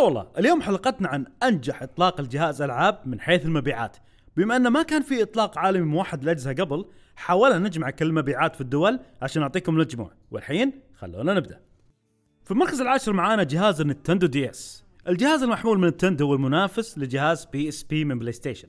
هلا والله. اليوم حلقتنا عن أنجح إطلاق الجهاز ألعاب من حيث المبيعات. بما انه ما كان في إطلاق عالمي موحد للاجهزه قبل حاولنا نجمع كل المبيعات في الدول عشان نعطيكم المجموع والحين خلونا نبدأ. في المركز العاشر معانا جهاز النينتندو دي إس. الجهاز المحمول من نينتندو هو المنافس لجهاز بي إس بي من بلاي ستيشن.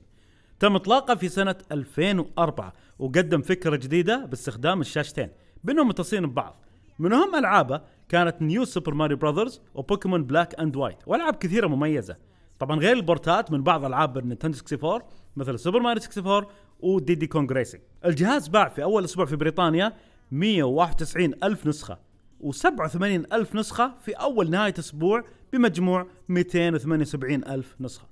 تم إطلاقه في سنة 2004 وقدم فكرة جديدة باستخدام الشاشتين بأنهم متصلين ببعض. من اهم ألعابه كانت New Super Mario Brothers و Pokémon Black and White والعاب كثيرة مميزة. طبعا غير ال ports من بعض ألعاب النينتندو 64 مثل Super Mario 64 و Diddy Kong Racing الجهاز باع في أول أسبوع في بريطانيا 191 ألف نسخة و87 ألف نسخة في أول نهاية أسبوع بمجموع 278 ألف نسخة.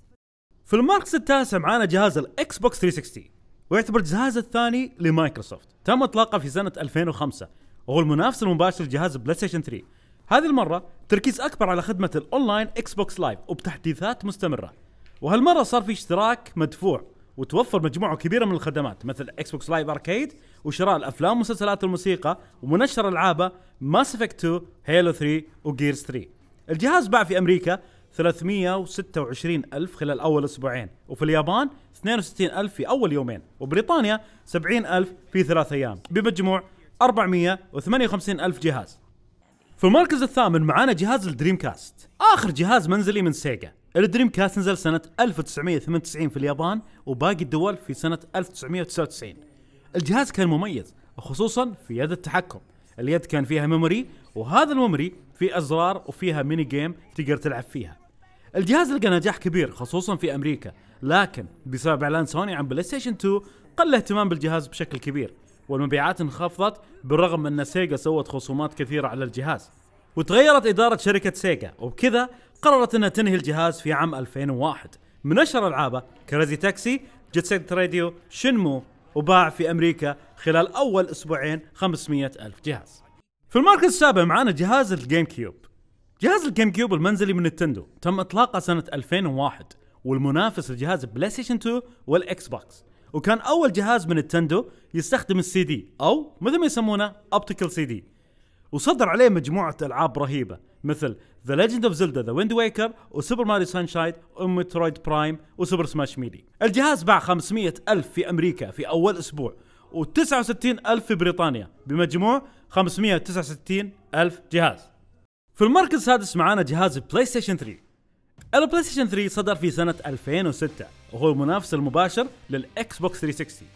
في المركز التاسع معانا جهاز ال Xbox 360 ويعتبر الجهاز الثاني لمايكروسوفت. تم إطلاقه في سنة 2005 وهو المنافس المباشر لجهاز بلاي ستيشن 3 هذه المرة تركيز أكبر على خدمة ال online Xbox Live وبتحديثات مستمرة. وهالمرة صار في اشتراك مدفوع وتوفر مجموعة كبيرة من الخدمات مثل Xbox Live Arcade وشراء الأفلام ومسلسلات الموسيقى ومن اشهر العابه Mass Effect 2 Halo 3 و Gears 3 الجهاز باع في أمريكا 326 ألف خلال أول أسبوعين وفي اليابان 62 ألف في أول يومين وبريطانيا 70 ألف في ثلاث أيام. بمجموع 458 ألف جهاز. في المركز الثامن معانا جهاز ال Dreamcast آخر جهاز منزلي من سيجا. ال Dreamcast نزل سنة 1998 في اليابان وباقي الدول في سنة 1999 الجهاز كان مميز وخصوصا في يد التحكم. اليد كان فيها memory وهذا ال memory فيه أزرار وفيها mini game تقدر تلعب فيها. الجهاز لقى نجاح كبير خصوصا في أمريكا. لكن بسبب إعلان سوني عن بلاي ستيشن 2 قل الاهتمام بالجهاز بشكل كبير. والمبيعات انخفضت بالرغم أن سيجا سوت خصومات كثيرة على الجهاز. وتغيرت إدارة شركة سيجا وبكذا قررت أنها تنهي الجهاز في عام 2001 من أشهر ألعابه Crazy Taxi Jet Set Radio Shenmue وباع في أمريكا خلال أول أسبوعين 500 ألف جهاز. في المركز السابع معانا جهاز الجيم كيوب جهاز الجيم كيوب المنزلي من نتندو تم إطلاقه سنة 2001 والمنافس لجهاز بلاي ستيشن 2 والاكس بوكس وكان أول جهاز من نتندو يستخدم السي دي أو مثل ما يسمونه optical CD. وصدر عليه مجموعة ألعاب رهيبة مثل The Legend of Zelda The Wind Waker و Super Mario Sunshine و Metroid Prime و Super Smash Melee. الجهاز باع 500 ألف في أمريكا في أول أسبوع و69 ألف في بريطانيا بمجموع 569 ألف جهاز. في المركز السادس معانا جهاز بلاي ستيشن 3 البلاي ستيشن 3 صدر في سنة 2006 وهو المنافس المباشر للإكس بوكس 360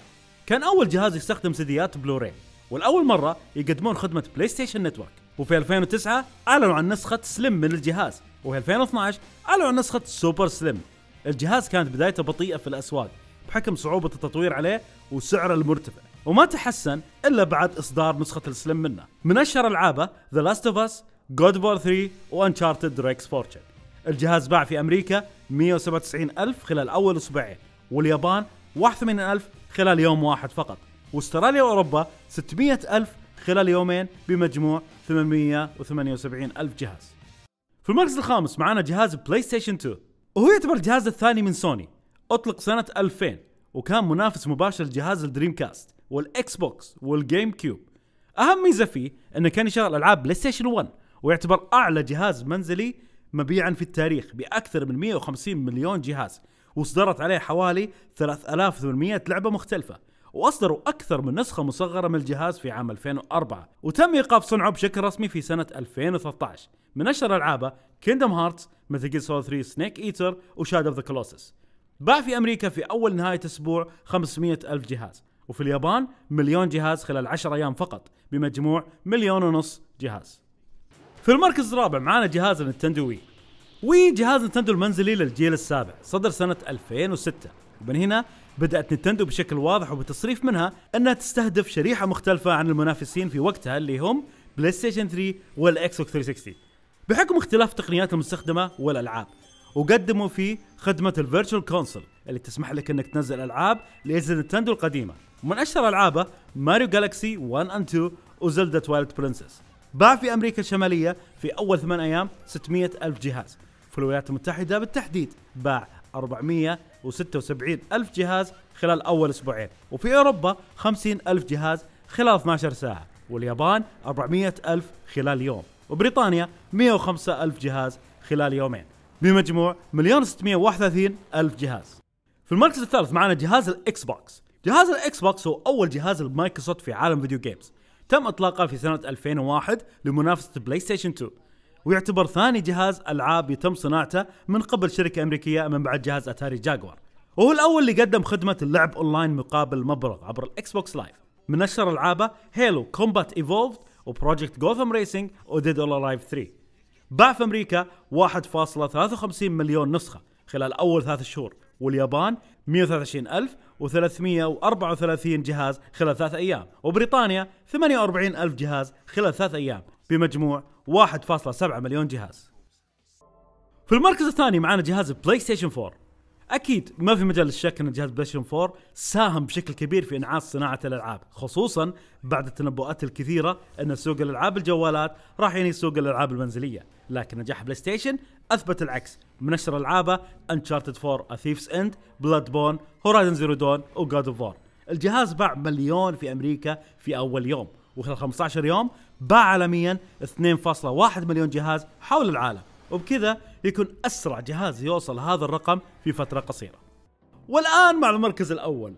كان أول جهاز يستخدم سيديات بلوراي ولأول مرة يقدمون خدمة بلاي ستيشن Network. وفي 2009 أعلنوا عن نسخة slim من الجهاز وفي 2012 أعلنوا عن نسخة super slim. الجهاز كانت بدايته بطيئة في الأسواق بحكم صعوبة التطوير عليه وسعره المرتفع. وما تحسن إلا بعد إصدار نسخة ال slim منه. من أشهر ألعابه The Last of Us God of War 3 و Uncharted Drake's Fortune الجهاز باع في أمريكا 197 ألف خلال أول أسبوعين واليابان 81 ألف خلال يوم واحد فقط واستراليا وأوروبا 600 ألف خلال يومين بمجموع 878 ألف جهاز. في المركز الخامس معنا جهاز بلاي ستيشن 2 وهو يعتبر الجهاز الثاني من سوني. أطلق سنة 2000 وكان منافس مباشر لجهاز الدريم كاست والاكس بوكس والجيم كيوب. أهم ميزة فيه إنه كان يشغل ألعاب بلاي ستيشن 1 ويعتبر أعلى جهاز منزلي مبيعا في التاريخ بأكثر من 150 مليون جهاز واصدرت عليه حوالي 3800 لعبة مختلفة وأصدروا أكثر من نسخة مصغرة من الجهاز في عام 2004 وتم إيقاف صنعه بشكل رسمي في سنة 2013 من أشهر ألعابه Kingdom Hearts Metal Gear Solid 3 Snake Eater و Shadow of the Colossus باع في أمريكا في أول نهاية أسبوع 500 ألف جهاز وفي اليابان مليون جهاز خلال 10 أيام فقط بمجموع مليون ونص جهاز. في المركز الرابع معانا جهاز النينتندو وي وي جهاز نينتندو المنزلي للجيل السابع؟ صدر سنة 2006 ومن هنا بدأت نينتندو بشكل واضح وبتصريح منها أنها تستهدف شريحة مختلفة عن المنافسين في وقتها اللي هم بلاي ستيشن 3 والاكس بوكس 360 بحكم اختلاف التقنيات المستخدمة والألعاب وقدموا فيه خدمة ال Virtual Console اللي تسمح لك إنك تنزل ألعاب لأجهزة نينتندو القديمة. ومن أشهر ألعابه Mario Galaxy 1 and 2 و Zelda Twilight Princess باع في أمريكا الشمالية في أول ثمان أيام 600 ألف جهاز. في الولايات المتحدة بالتحديد باع 476 ألف جهاز خلال أول أسبوعين. وفي أوروبا 50 ألف جهاز خلال 12 ساعة. واليابان 400 ألف خلال يوم. وبريطانيا 105 ألف جهاز خلال يومين. بمجموع مليون 631 ألف جهاز. في المركز الثالث معنا جهاز الإكس بوكس. جهاز الإكس بوكس هو أول جهاز لمايكروسوفت في عالم video games. تم إطلاقه في سنة 2001 لمنافسة بلاي ستيشن 2 ويعتبر ثاني جهاز ألعاب يتم صناعته من قبل شركة أمريكية من بعد جهاز أتاري جاكوار وهو الأول اللي قدم خدمة اللعب أونلاين مقابل مبلغ عبر الإكس بوكس Live من أشهر ألعابه Halo Combat Evolved و Project Gotham Racing و Dead or Alive 3 باع في أمريكا 1.53 مليون نسخة خلال أول ثلاث شهور. واليابان 120334 جهاز خلال ثلاث أيام. وبريطانيا 48 ألف جهاز خلال ثلاث أيام بمجموع 1.7 مليون جهاز. في المركز الثاني معنا جهاز بلاي ستيشن 4 أكيد ما في مجال للشك إن جهاز بلاي ستيشن 4 ساهم بشكل كبير في انعاش صناعة الألعاب خصوصا بعد التنبؤات الكثيرة إن سوق الألعاب الجوالات راح ينهي سوق الألعاب المنزلية لكن نجاح بلاي ستيشن أثبت العكس من اشهر العابه Uncharted 4 A Thief's End Bloodborne Horizon Zero Dawn و God of War الجهاز باع مليون في أمريكا في أول يوم وخلال 15 يوم باع عالميا 2.1 مليون جهاز حول العالم. وبكذا يكون أسرع جهاز يوصل هذا الرقم في فترة قصيرة. والآن مع المركز الأول.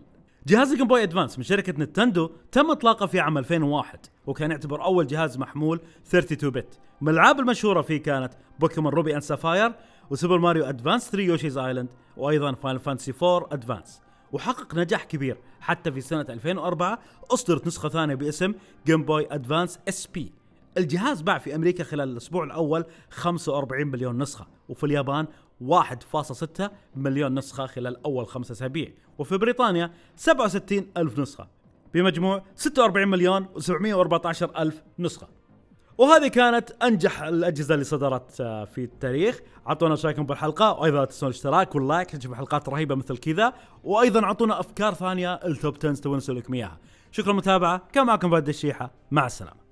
جهاز الجيم بوي ادفانس من شركة نينتندو تم إطلاقه في عام 2001 وكان يعتبر أول جهاز محمول 32 bit من الألعاب المشهورة فيه كانت Pokemon Ruby and Sapphire و Super Mario Advance 3 Yoshi's Island وأيضا Final Fantasy 4 Advance وحقق نجاح كبير حتى في سنة 2004 أصدرت نسخة ثانية باسم جيم بوي ادفانس اس بي الجهاز باع في أمريكا خلال الأسبوع الأول 45 مليون نسخة وفي اليابان 1.6 مليون نسخة خلال أول خمسة أسابيع وفي بريطانيا 67 ألف نسخة بمجموع 46 مليون و714 ألف نسخة. وهذه كانت أنجح الأجهزة اللي صدرت آه، في التاريخ. أعطونا رايكم بالحلقة وأيضا لا تنسون الاشتراك وال like نشوف حلقات رهيبة مثل كذا. وأيضا أعطونا أفكار ثانية لل top 10 تبون نسوي لكم إياها. شكرا للمتابعة كان معكم فهد الشيحة مع السلامة.